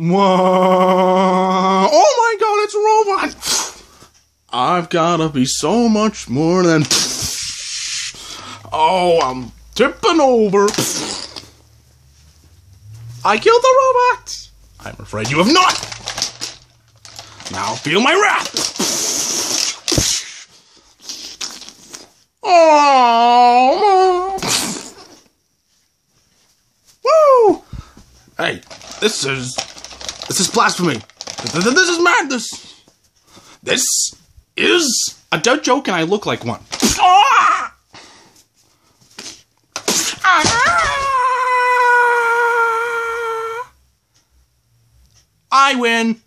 Whoa. Oh my god, it's a robot! I've gotta be so much more than. Oh, I'm tipping over. I killed the robot! I'm afraid you have not! Now feel my wrath! Oh, Woo! Hey, this is this is blasphemy. This is madness. This is a dead joke, and I look like one. Ah! I win.